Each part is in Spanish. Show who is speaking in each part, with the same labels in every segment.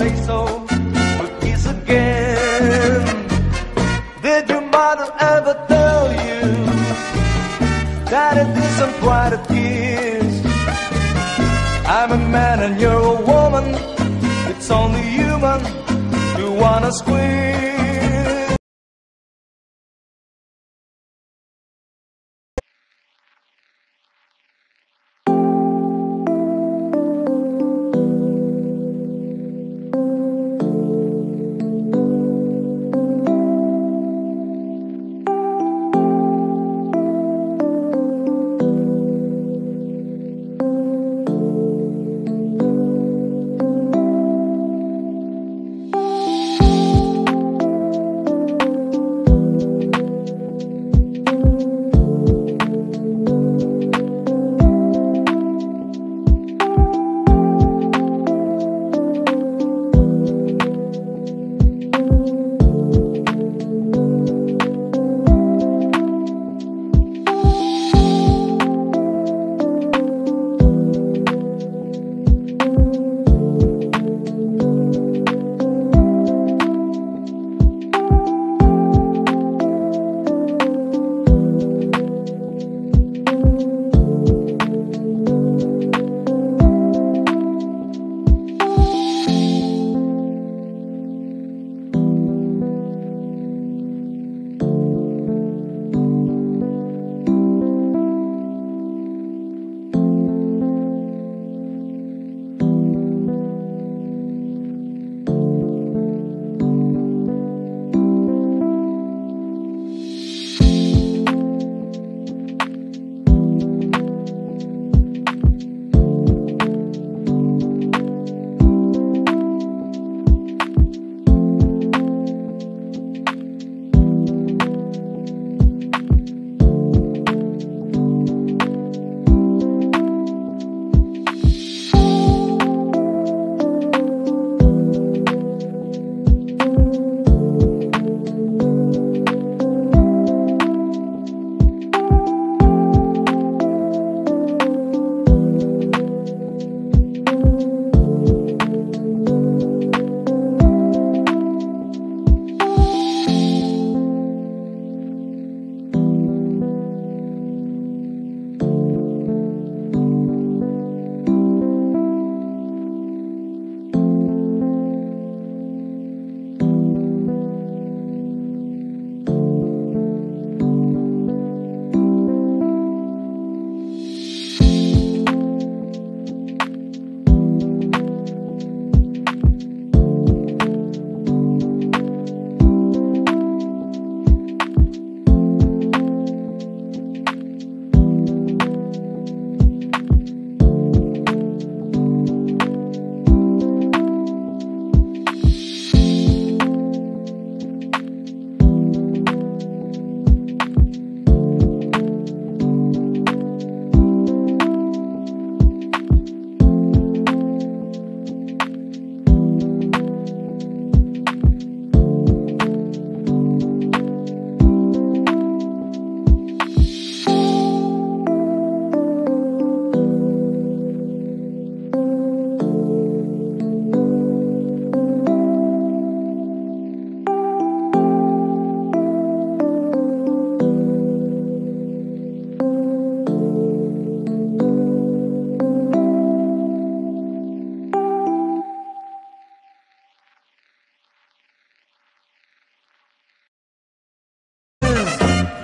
Speaker 1: say so, but kiss again. Did your mother ever tell you that it isn't quite a kiss? I'm a man and you're a woman. It's only human You wanna squeeze.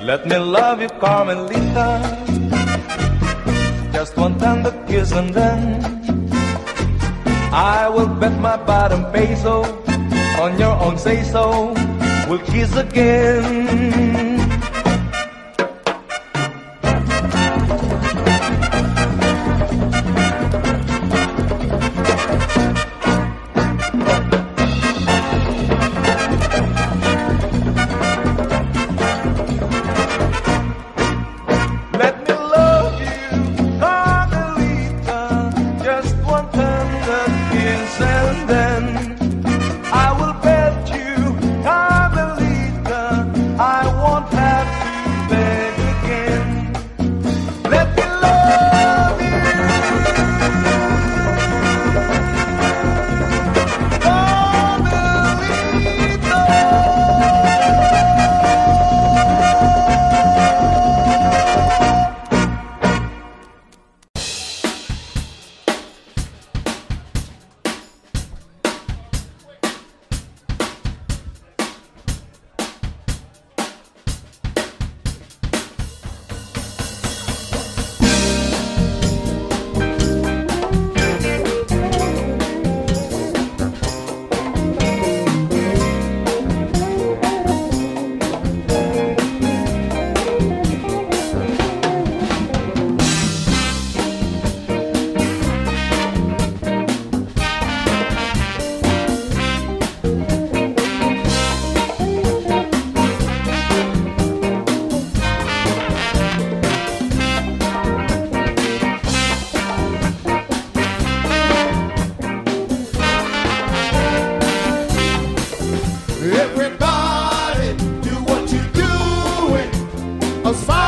Speaker 1: Let me love you, Carmelita. Just one tender kiss and then I will bet my bottom peso on your own say so. We'll kiss again.
Speaker 2: as
Speaker 3: far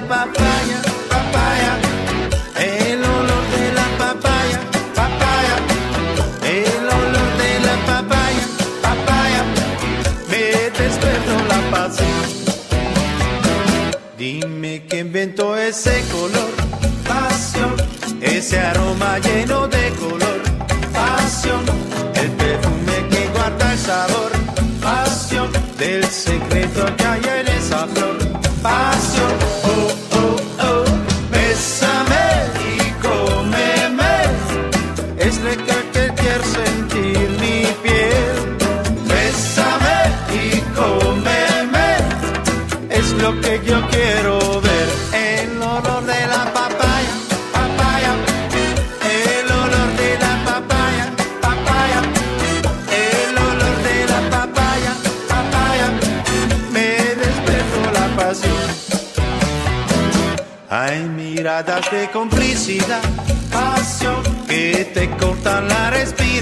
Speaker 3: papaya, papaya. El olor de la papaya, papaya. El olor de la papaya, papaya. Me despierto la pasión. Dime que inventó ese color, pasión. Ese aroma lleno de color, pasión. El perfume que guarda el sabor, pasión. Del secreto que hay en esa flor.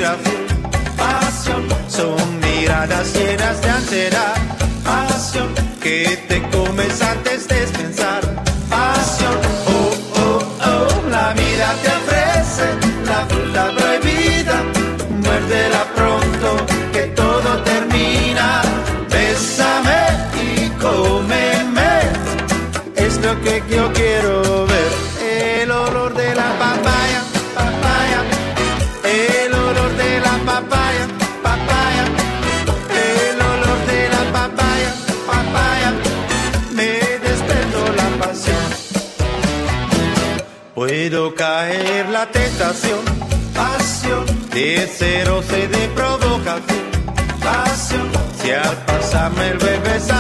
Speaker 3: já fui. De cero se de provoca pasión. Si al pasarme el
Speaker 4: bebé se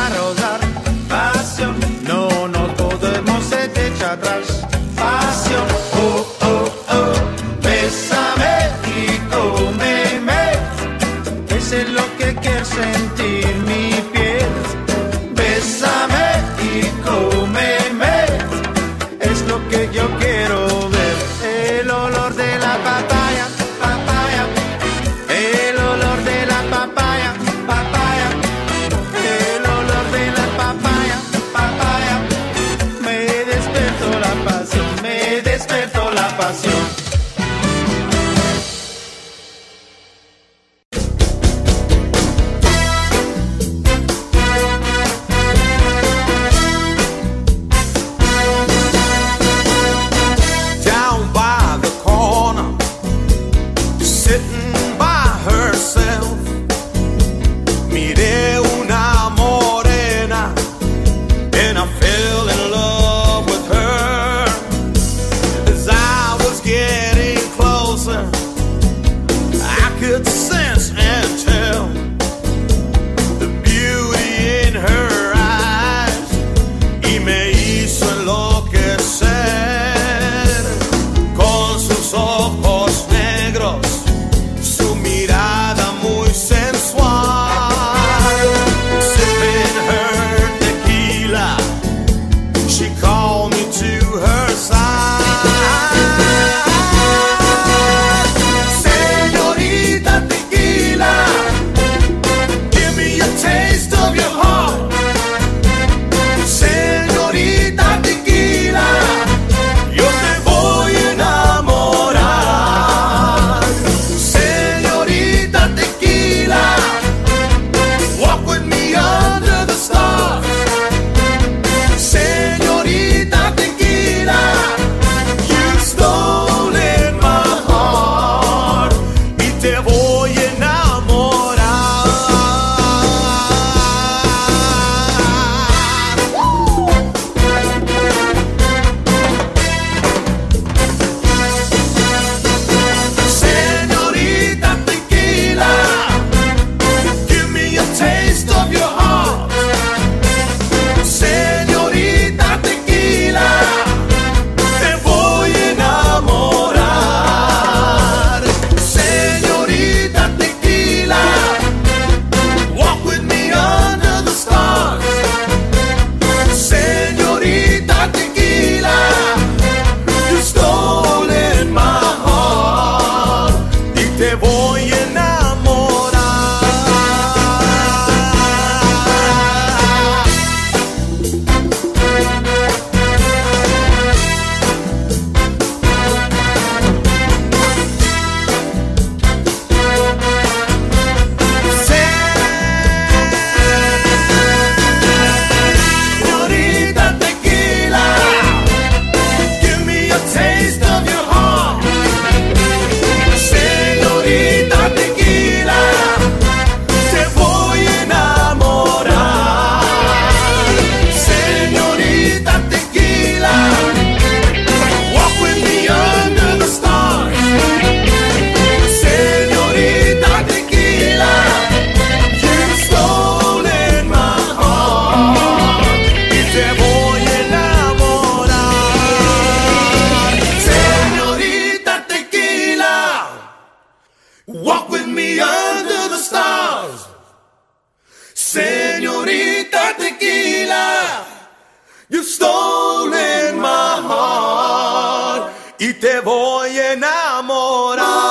Speaker 4: enamorar.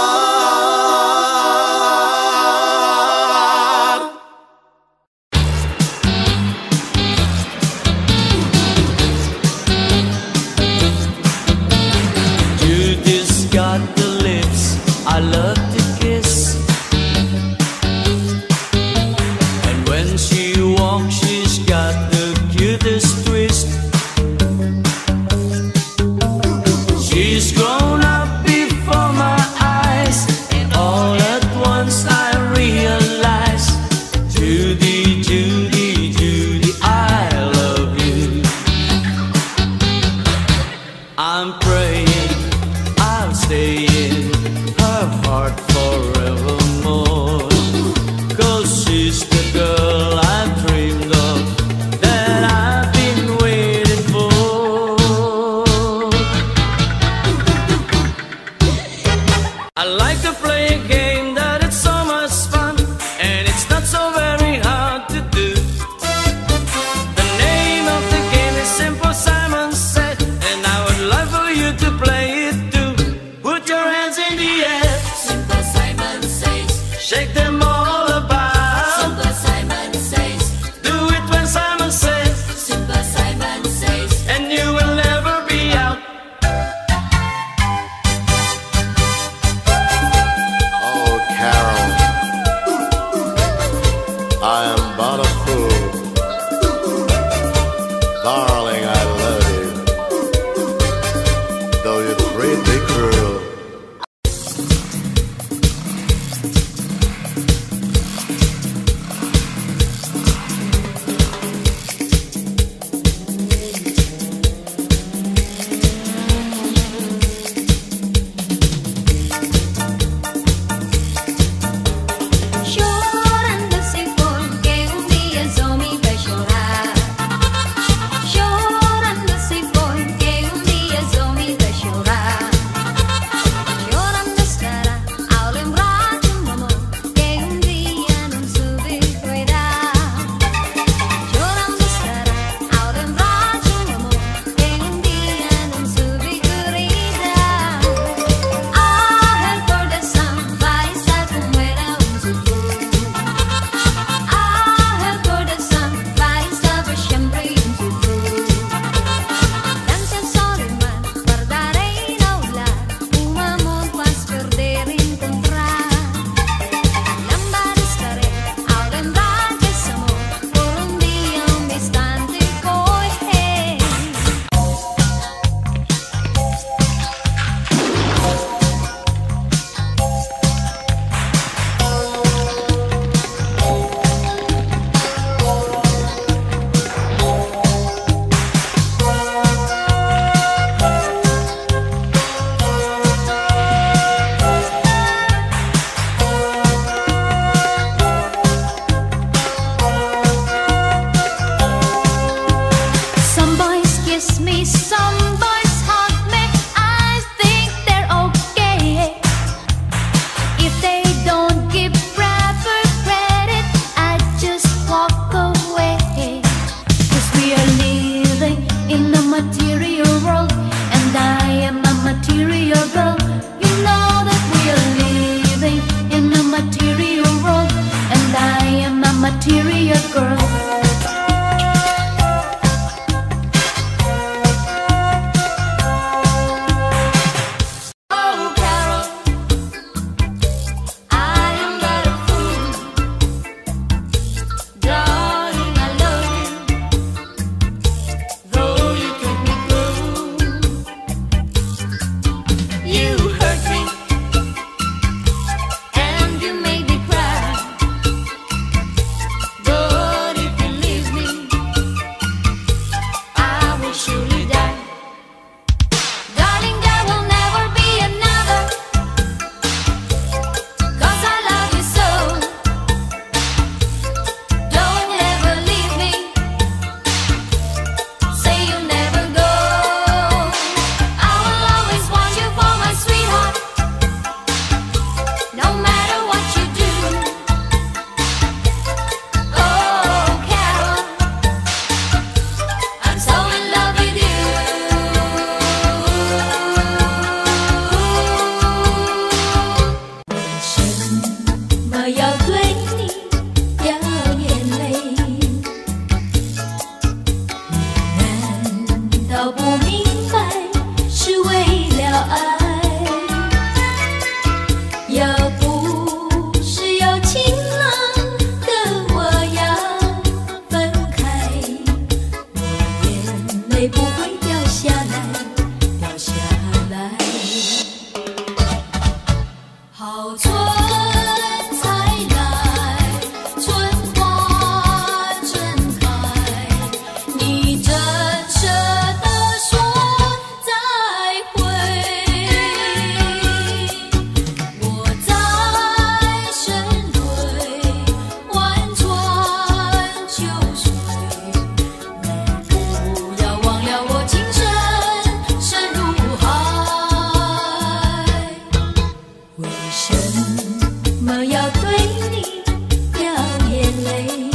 Speaker 5: away.